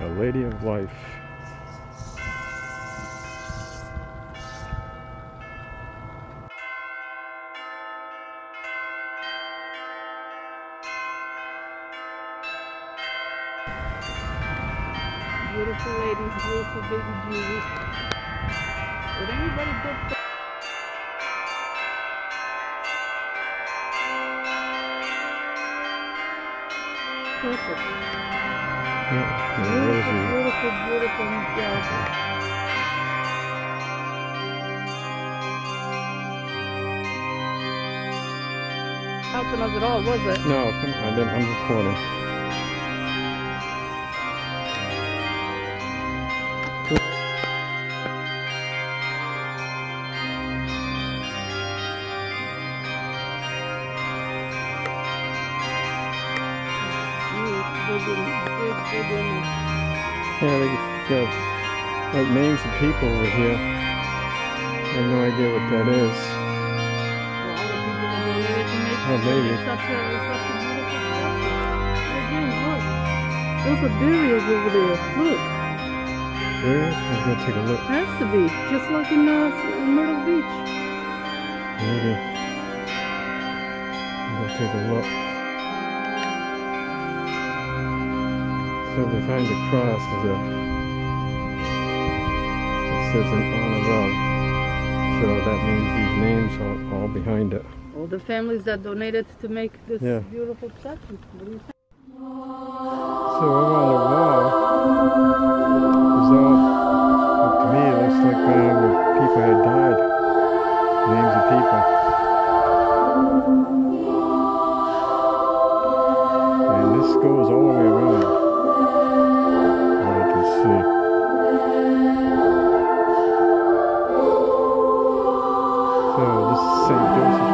Our Lady of Life. Beautiful ladies, beautiful baby Jesus. Would anybody put Perfect. Yeah, a Beautiful, beautiful. Helping us at all, was it? No, I'm recording. Big women. Yeah, they got like names of people over here. I have no idea what that is. Well, all the people that donated to make Oh, maybe. such a, such a beautiful statue. Again, look. Those are burials over there. Look. Really? I'm gonna take a look. Has to be. Just like in uh, Myrtle Beach. Maybe. I'm gonna take a look. So behind the cross is a it says in honor of. So that means these names are all behind it. All the families that donated to make this Yeah. beautiful statue. What do you think? So over on the wall is all to me it looks like uh, people had died. Names of people.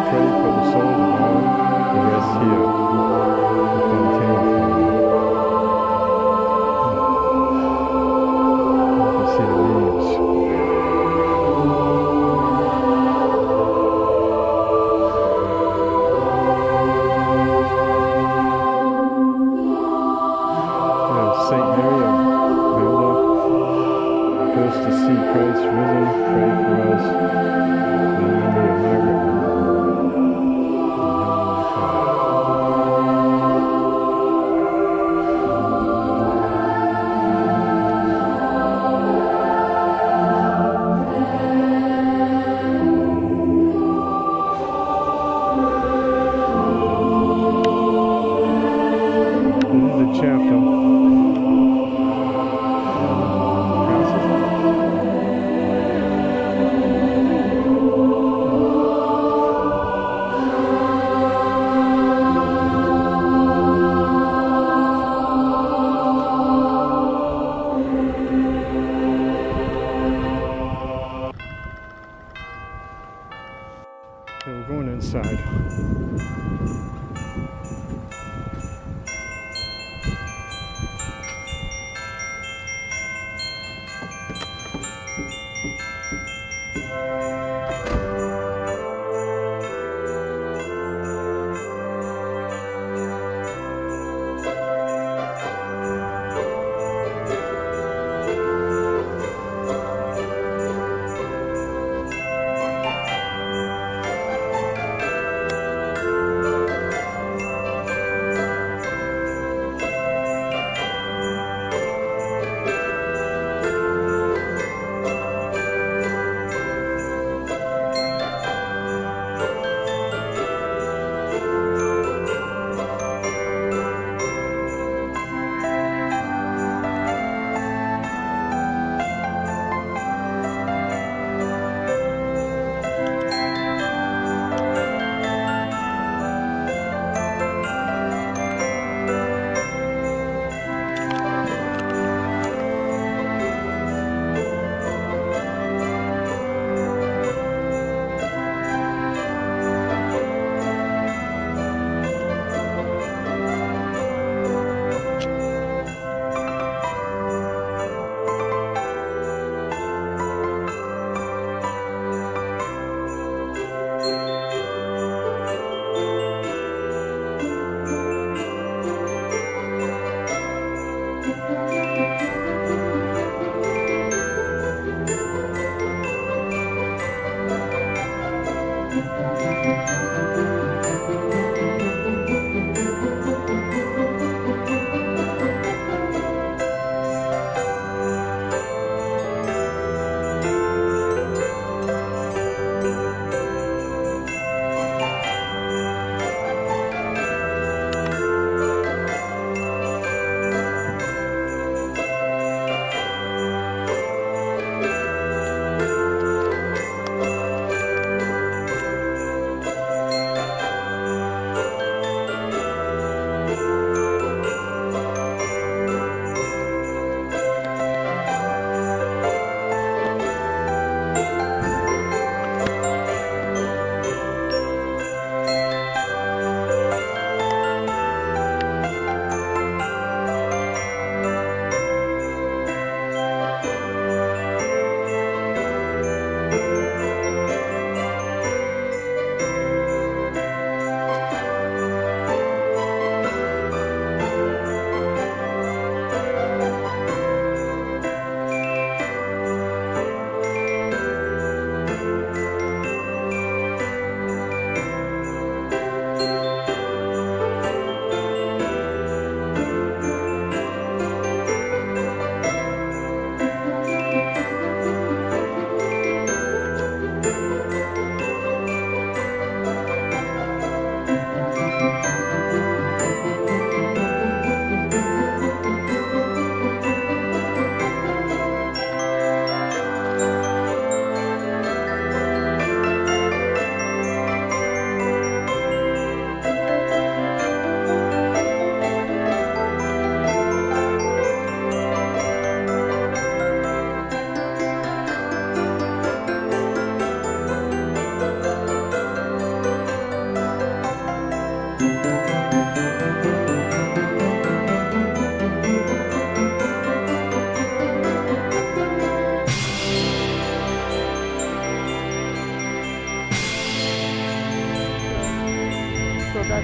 Pray for the souls of all who rest here.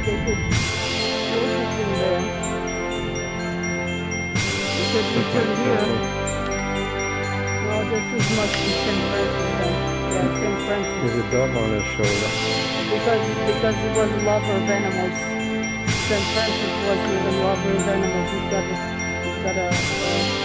Because this is. Francis. Yeah, St. Francis. There's a dove on his shoulder. Because because he was a lover of animals. St. Francis was a lover of animals. He's got a he's got a, a